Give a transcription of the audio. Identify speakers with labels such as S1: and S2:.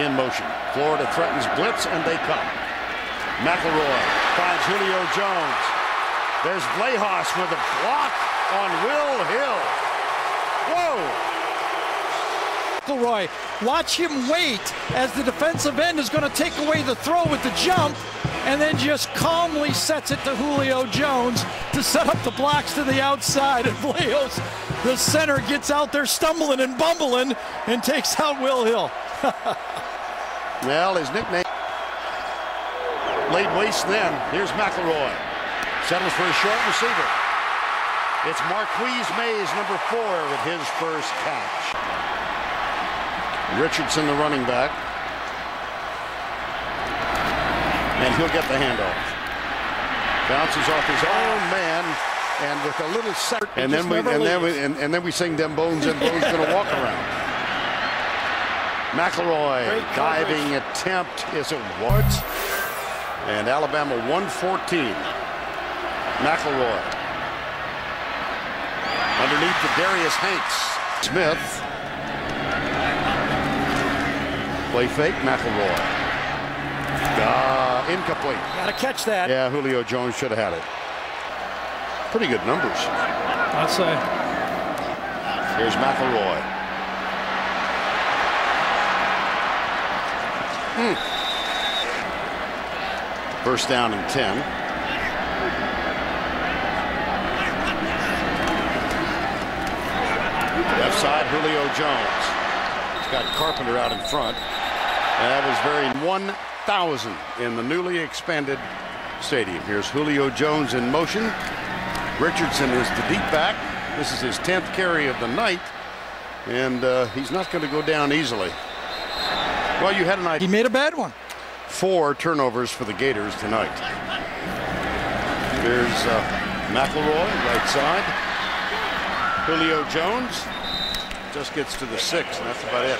S1: in motion. Florida threatens blitz, and they come. McElroy finds Julio Jones. There's Vlachos with a block on Will Hill. Whoa!
S2: McElroy, watch him wait as the defensive end is going to take away the throw with the jump and then just calmly sets it to Julio Jones to set up the blocks to the outside. And Vlachos, the center, gets out there stumbling and bumbling and takes out Will Hill.
S1: well, his nickname laid waste then. Here's McElroy. Settles for a short receiver. It's Marquis Maze, number four, with his first catch. Richardson, the running back. And he'll get the handoff. Bounces off his own man, and with a little set. And then we and then we and, and, then we sing them bones and bones gonna walk around. McElroy diving attempt is it what? And Alabama 114. McElroy underneath the Darius Hanks. Smith Play fake, McElroy. Uh, incomplete.
S2: Got to catch that.
S1: Yeah, Julio Jones should have had it. Pretty good numbers.
S2: I'd say.
S1: Here's McElroy. Hmm. First down and 10. Left side, Julio Jones. He's got Carpenter out in front. That was very 1,000 in the newly expanded stadium. Here's Julio Jones in motion. Richardson is the deep back. This is his 10th carry of the night, and uh, he's not going to go down easily. Well, you had an idea.
S2: He made a bad one.
S1: Four turnovers for the Gators tonight. There's uh, McElroy, right side. Julio Jones just gets to the six, and that's about it.